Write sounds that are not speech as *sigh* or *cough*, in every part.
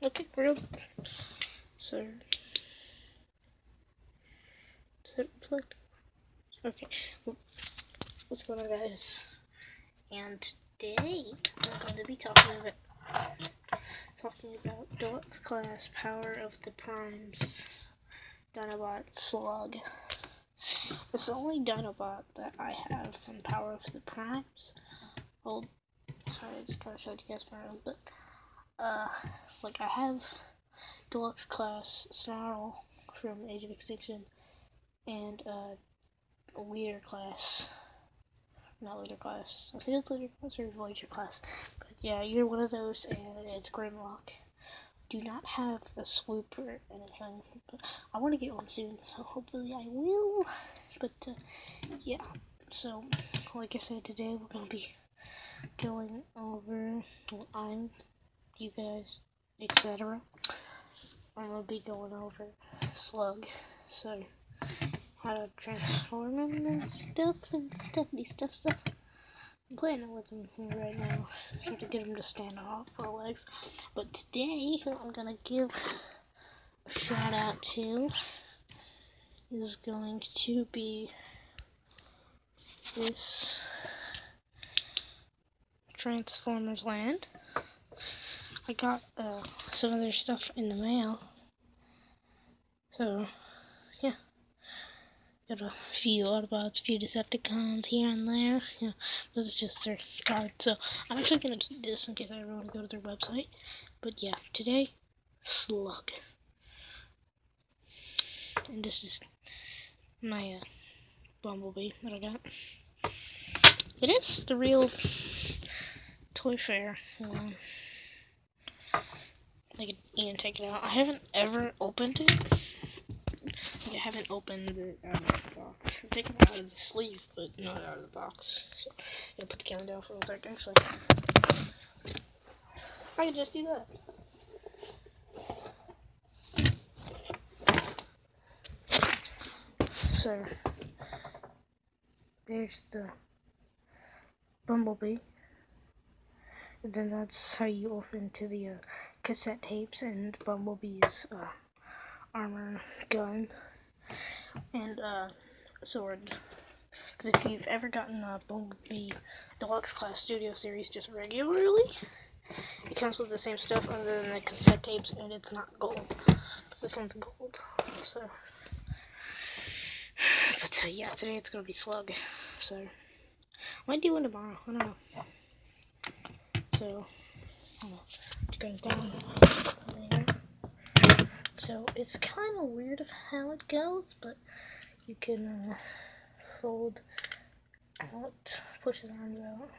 Okay, we're. So, so select- okay, what's going on, guys? And today I'm going to be talking about talking about Deluxe Class Power of the Primes Dinobot Slug. It's the only Dinobot that I have from Power of the Primes. Well, sorry, I just kind of showed you guys my room, but uh, like I have Deluxe Class Snarl from Age of Extinction and uh, Leader Class. Not Leader Class. I think it's Leader Class or Voyager Class. But yeah, you're one of those, and it's Grimlock. Do not have a swoop or anything. But I want to get one soon, so hopefully I will. But uh, yeah, so like I said, today we're gonna be going over. Well, I'm, you guys, etc. I'm gonna be going over Slug. So how to transform him and stuff and stuffy stuff stuff. I'm playing with him right now, trying to get him to stand on all four legs. But today, I'm gonna give a shout out to is going to be this Transformers Land. I got uh, some of their stuff in the mail, so yeah. Got a few Autobots, a few Decepticons here and there. Yeah, this is just their card. So I'm actually gonna keep this in case I ever want to go to their website. But yeah, today, Slug. And this is my uh, Bumblebee that I got. It is the real Toy Fair one. I could even take it out. I haven't ever opened it. I haven't opened it out of the box. I'm taking it out of the sleeve, but not out of the box. So, I'm gonna put the camera down for a second, actually. I can just do that. So, there's the Bumblebee. And then that's how you open to the uh, cassette tapes and Bumblebee's uh, armor gun and uh, sword. Because if you've ever gotten a Bumblebee Deluxe Class Studio Series just regularly, it comes with the same stuff other than the cassette tapes, and it's not gold. Because this one's gold. So, but uh, yeah, today it's gonna be Slug. So, might do one tomorrow. I don't know. So. It goes down there. So it's kind of weird of how it goes, but you can uh, fold out, push his arms out.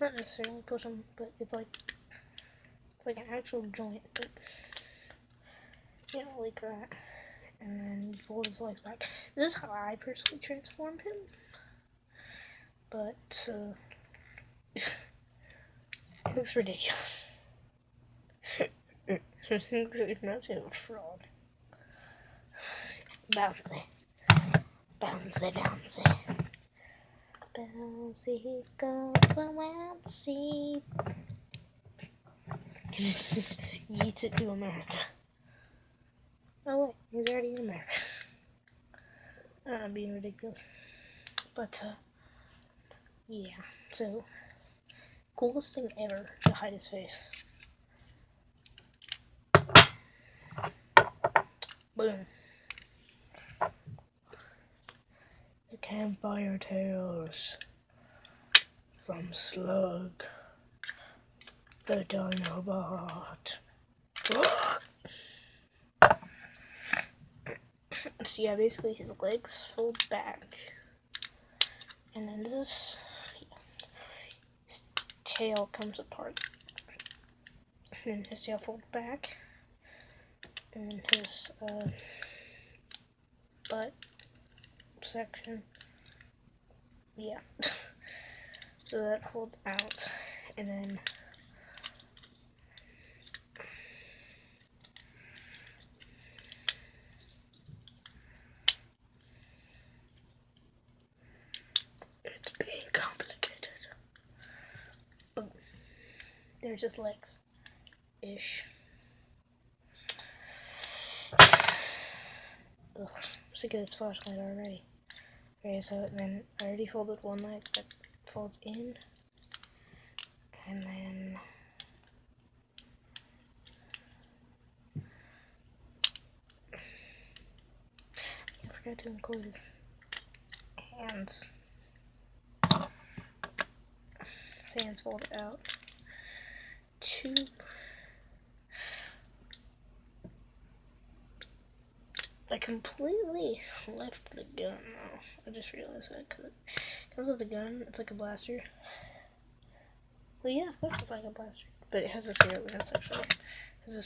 Not necessarily push them, but it's like it's like an actual joint, but know, like that. And then you fold his legs back. This is how I personally transformed him, but uh, *laughs* it looks ridiculous. it reminds me of a frog. Bouncy. Bouncy, bouncy. Bouncy goes the bouncy. *laughs* Yeets it to America. Oh wait, he's already in America. I'm being ridiculous. But, uh, yeah, so, coolest thing ever to hide his face. Boom. The campfire tales from Slug, the Dinobot. *gasps* so yeah, basically his legs fold back, and then this his tail comes apart, and his tail folds back and his uh, butt section. Yeah. *laughs* so that folds out, and then There's his legs. Ish. Ugh, I'm sick of this flashlight already. Okay, so then I already folded one leg that folds in. And then... I forgot to include his hands. His hands fold out. Two *sighs* I completely left the gun. I just realized that because it comes with the gun. It's like a blaster. Well, yeah, of course it's like a blaster, but it has a zero. That's actually it has